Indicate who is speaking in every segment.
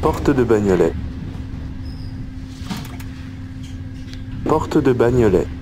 Speaker 1: Porte de Bagnolet. Porte de Bagnolet.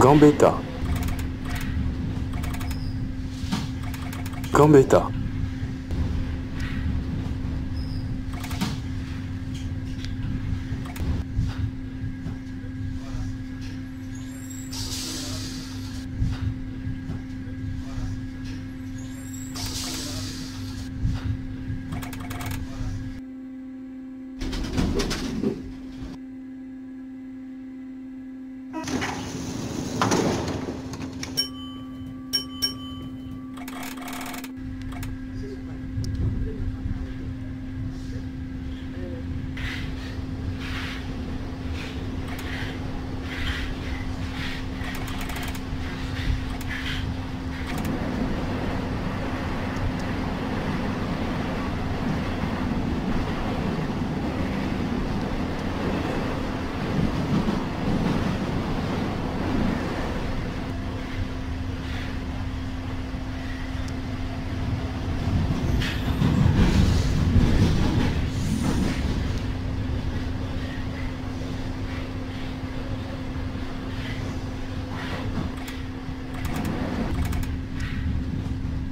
Speaker 1: Gambetta. Gambetta.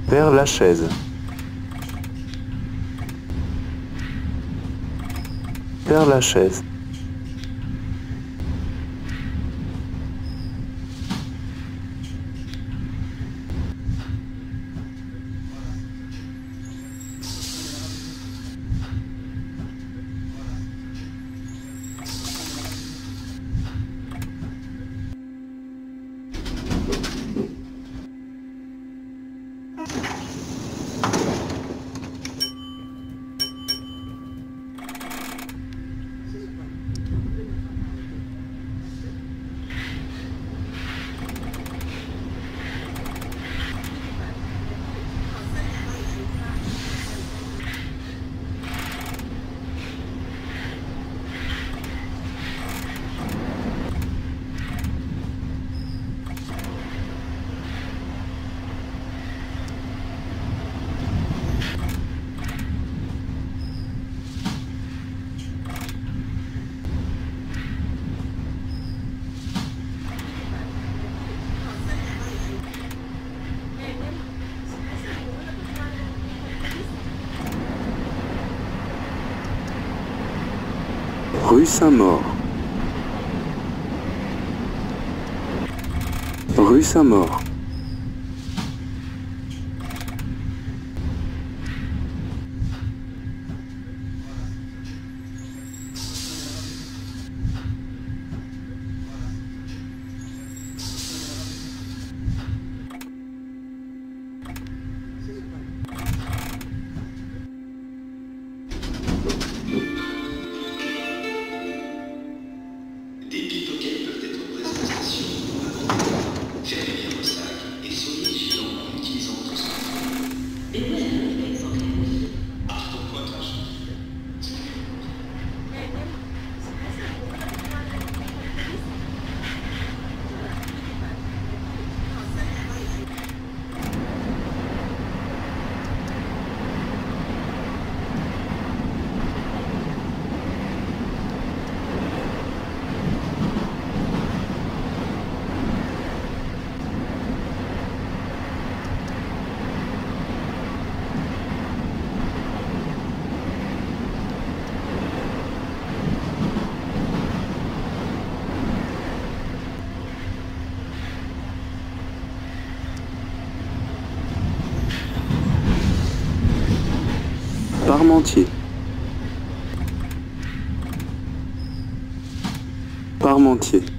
Speaker 1: Père Lachaise. Père Lachaise. Rue Saint-Maur. Rue Saint-Maur. Parmentier.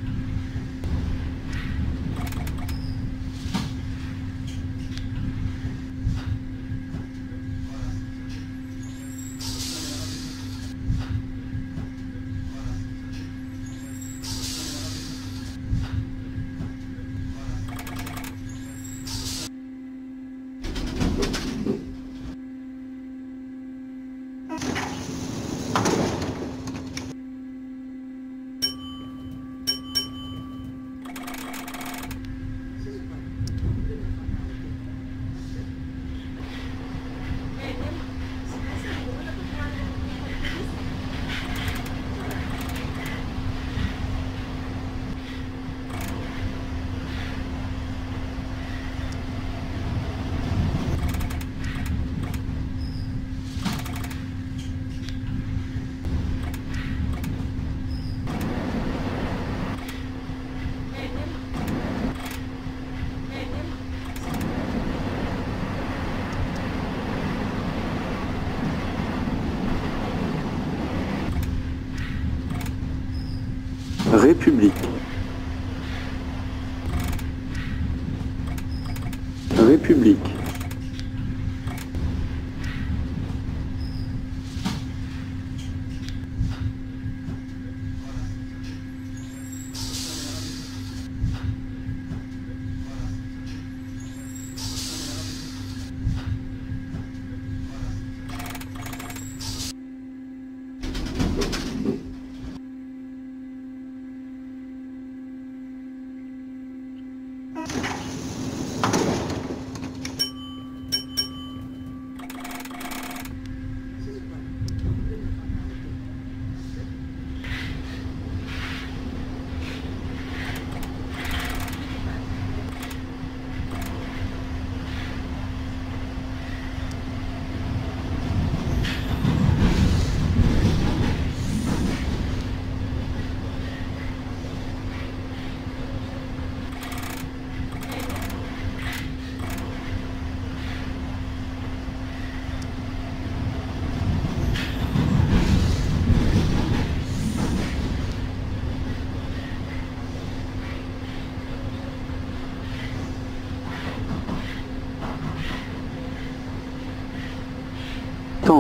Speaker 1: République. République.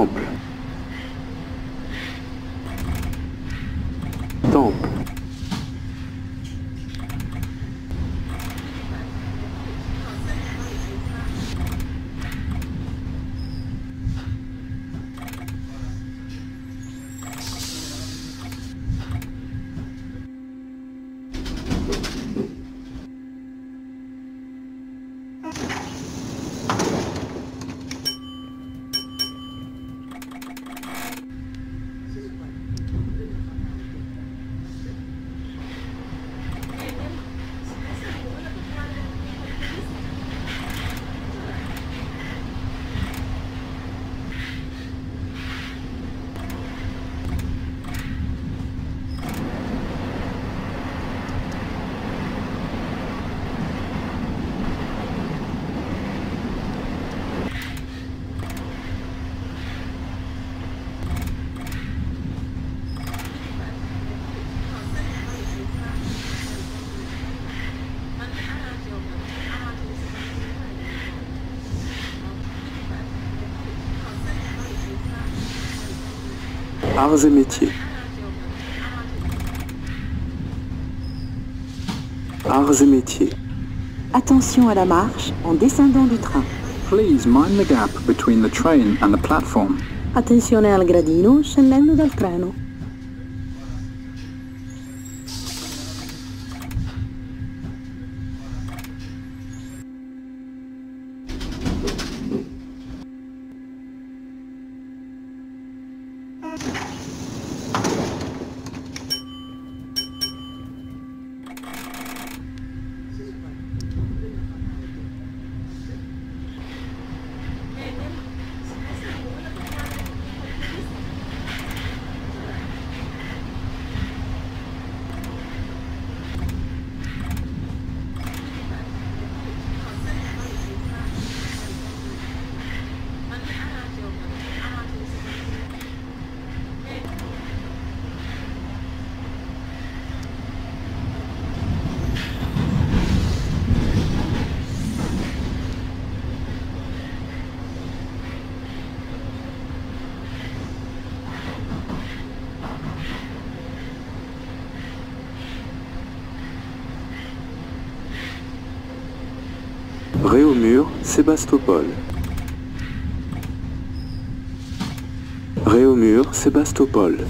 Speaker 1: Temple. Temple. Arts et métiers. Arts et métiers.
Speaker 2: Attention à la marche en descendant du train.
Speaker 3: Please mind the gap between the train and the platform.
Speaker 2: Attenzione al gradino scendendo dal treno.
Speaker 1: Réaumur, Sébastopol. Réaumur, Sébastopol.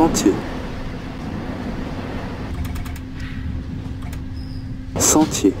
Speaker 1: Sentier. Sentier.